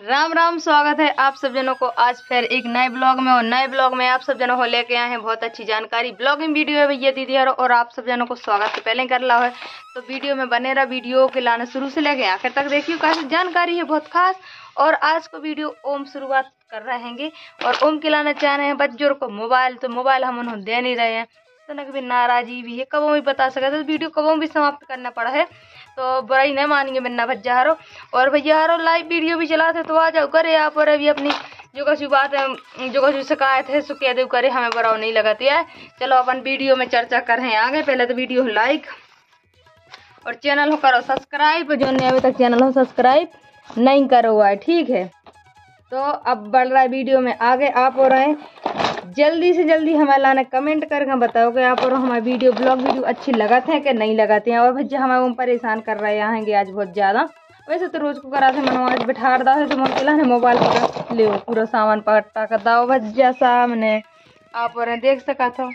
राम राम स्वागत है आप सब जनों को। आज फिर एक नए ब्लॉग में और नए ब्लॉग में आप सब जनों को लेके आए हैं बहुत अच्छी जानकारी। ब्लॉगिंग वीडियो है भैया दीदी और, और आप सब जनों को स्वागत से पहले कर ला है। तो वीडियो में बने रहा वीडियो के लाने शुरू से लेके आखिर तक देखियो काफ़ी जानकारी है बहुत खास। और आज को वीडियो ओम शुरुआत कर रहे हैं। और ओम के लाना चाह रहे हैं बच्चों को मोबाइल तो मोबाइल हम उन्होंने दे नहीं रहे हैं। तो ना कभी नाराजी भी है, कबों भी बता सके तो वीडियो कबों भी समाप्त करना पड़ा है तो बुराई नहीं मानेंगे बिना भज्जा हारो। और भैया हारो लाइव वीडियो भी चलाते तो आ जाओ करे आप और अभी अपनी जो कुछ बात है जो कुछ शिकायत है सो कह दो करे, हमें बुराव नहीं लगाती है। चलो अपन वीडियो में चर्चा कर रहे हैं आगे, पहले तो वीडियो लाइक और चैनल हो करो सब्सक्राइब जो नहीं अभी तक चैनल हो सब्सक्राइब नहीं करो हुआ है ठीक है। तो अब बढ़ रहा है वीडियो में, आगे आप हो रहे हैं जल्दी से जल्दी हमारे लाने कमेंट करके बताओ कि आप और हमारी वीडियो, ब्लॉग वीडियो अच्छी लगाते हैं कि नहीं लगाते हैं? और भैया हमारे वो परेशान कर रहे हैं आज बहुत ज़्यादा। वैसे तो रोज को करा थे मैंने, आज बिठा रहा है तो मैं लाने मोबाइल पकड़ ले, पूरा सामान पकड़ता कर दाओ भज्जा सामने। आप और देख सका था।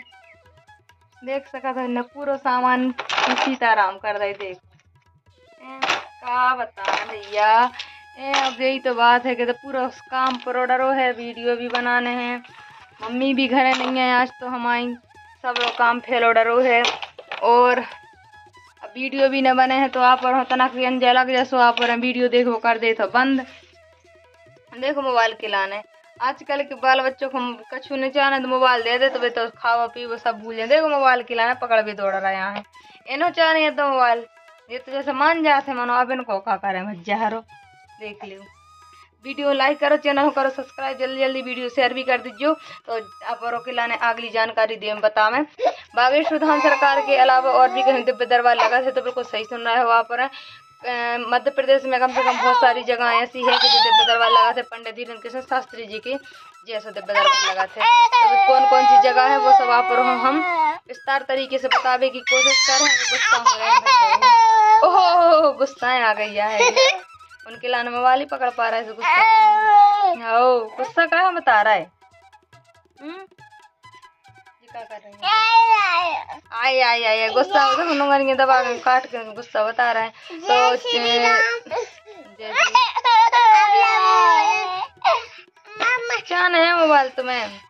देख सका था न पूरा सामान सीताराम कर दे देख का बता भैया? अब यही तो बात है कि तो पूरा काम प्रोडरो है, वीडियो भी बनाने हैं। मम्मी भी घर नहीं है, आज तो हम आई। सब लोग काम फेलो डरो है। और वीडियो भी न बने हैं तो आप और तना की लग जैसो आप और वीडियो देखो, कर दे तो बंद। देखो मोबाइल के लाने आजकल के बाल बच्चों को कछु नहीं चाहने तो मोबाइल दे दे तो वे तो खावा पी सब भूल जाए। देखो मोबाइल के लाने पकड़ भी दौड़ रहा है। यहाँ इन्हों चाह रही है तो मोबाइल। ये तो जैसे मान जाते मनो अब इनको का करें भज्जा हरो देख लियो। वीडियो लाइक करो, चैनल करो, सब्सक्राइब, जल्दी जल्दी वीडियो शेयर भी कर दीजिए तो आप और के लाने अगली जानकारी दे बतावे बागेश्वर धाम सरकार के अलावा और भी कहीं दिव्य दरबार लगा थे तो बिल्कुल सही सुन रहा है वहाँ पर मध्य प्रदेश में कम से कम बहुत सारी जगह ऐसी है कि जो दिव्य दरबार लगा थे पंडित धीरेन्द्र कृष्ण शास्त्री जी की जैसे दिव्य दरबार लगा थे तो कौन कौन सी जगह है, वो सब आप और हम विस्तार तरीके से बतावे की कोशिश कर रहे हैं, गुस्सा हो रहे हैं। ओहो, गुस्साएँ आ गई है। उनके लाने में वाली पकड़ पा रहा है गुस्सा। ओ गुस्सा कहा बता रहा है? आई आई आई गुस्सा देखो दबा के काट के गुस्सा बता रहा है। तो क्या है मोबाइल तुम्हें?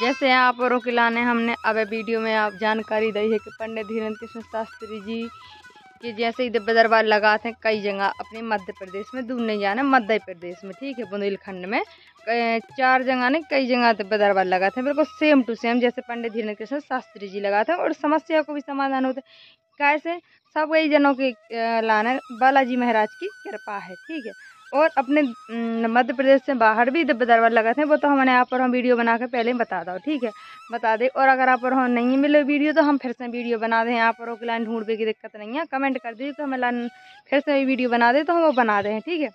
जैसे आप और किलाने हमने अब वीडियो में आप जानकारी दी है कि पंडित धीरेन्द्र कृष्ण शास्त्री जी कि जैसे इधर दरबार लगाते हैं, कई जगह अपने मध्य प्रदेश में, दूर नहीं जाना, मध्य प्रदेश में, ठीक है, बुंदेलखंड में। चार जगह ने कई जगह दरबार लगाते हैं, बिल्कुल सेम टू सेम जैसे पंडित धीरेन्द्र कृष्ण शास्त्री जी लगाते हैं, और समस्या को भी समाधान होता है। कैसे? सब कई जनों के लाना, बालाजी महाराज की कृपा है, ठीक है। और अपने मध्य प्रदेश से बाहर भी दरबार लगाते हैं, वो तो हमने आप पर हम वीडियो बना कर पहले बता दो, ठीक है? बता दे, और अगर आप पर हम नहीं मिले वीडियो तो हम फिर से वीडियो बना दें, आप और लाइन ढूँढने की दिक्कत नहीं है। कमेंट कर दीजिए तो हमें लाइन फिर से वीडियो बना दे तो हम वो बना दें, ठीक है?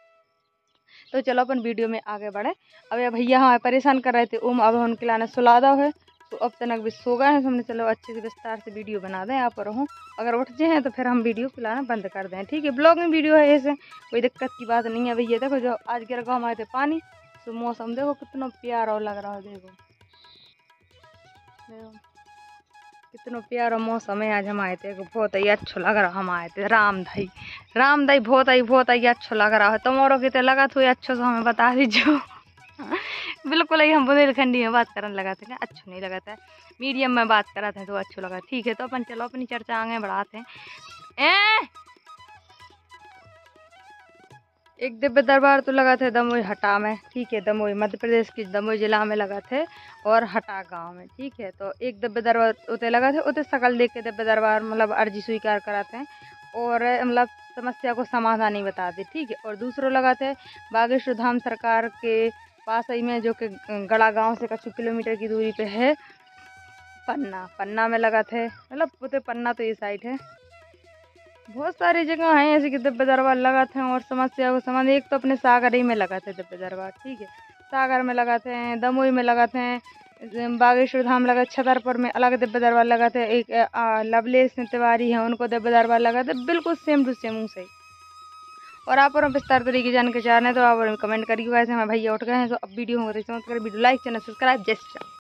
तो चलो अपन वीडियो में आगे बढ़े। अब भैया हमारे परेशान कर रहे थे ओम अब उनके लाने सुला दो है। तो अब तक भी सो गए हैं तो हमने चलो अच्छे से विस्तार से वीडियो बना दें आप रहूँ अगर उठ जाए तो फिर हम वीडियो फ़िलहाल बंद कर दें, ठीक है? ब्लॉग में वीडियो है ऐसे, कोई दिक्कत की बात नहीं है भैया। देखो जो आज गिर गाँव आए थे पानी तो मौसम देखो कितना प्यारा लग रहा है, देखो। कितना प्यारा मौसम है आज हम आए थे बहुत ही अच्छा लग रहा हम आए थे रामदाई रामदाई बहुत ही बहुत ही अच्छा लग रहा है। तुम्हारा कितने लगा तो अच्छा से हमें बता दीजिए। बिल्कुल ही हम बुंदेलखंडी में बात करने लगा थे अच्छा नहीं लगा था। मीडियम में बात करा था तो अच्छा लगा। ठीक है तो अपन चलो अपनी चर्चा आगे बढ़ाते हैं। ए! एक दिव्य दरबार तो लगा था दमोई हटा में। ठीक है, दमोई मध्य प्रदेश की दमोई जिला में लगा थे और हटा गाँव में। ठीक है तो एक दिव्य दरबार उते लगा थे, उते सकल देख के दिव्य दरबार मतलब अर्जी स्वीकार कराते हैं और मतलब समस्या को समाधान ही बताते ठीक है, और दूसरों लगा थे बागेश्वर धाम सरकार के पास ही में जो कि गड़ा गाँव से कछु किलोमीटर की दूरी पे है। पन्ना पन्ना में लगा थे। मतलब पुते पन्ना तो ये साइड है। बहुत सारी जगह हैं ऐसे कि दिव्य दरबार लगा थे और समस्या को समाधान, एक तो अपने सागर ही में लगा थे दिव्य दरबार ठीक है। सागर में लगा थे, दमोई में लगा थे, बागेश्वर धाम लगा, छतरपुर में अलग दिव्य दरबार लगा थे, एक लवलेश तिवारी है, उनको दिव्य दरबार लगा लगाते बिल्कुल सेम टू सेम सही। और आप और हम विस्तार तरीके के चाह रहे हैं तो आप कमेंट करिए। वैसे हमारे भैया उठ गए हैं तो अब वीडियो हो रही है वीडियो लाइक, चैनल सब्सक्राइब जैसे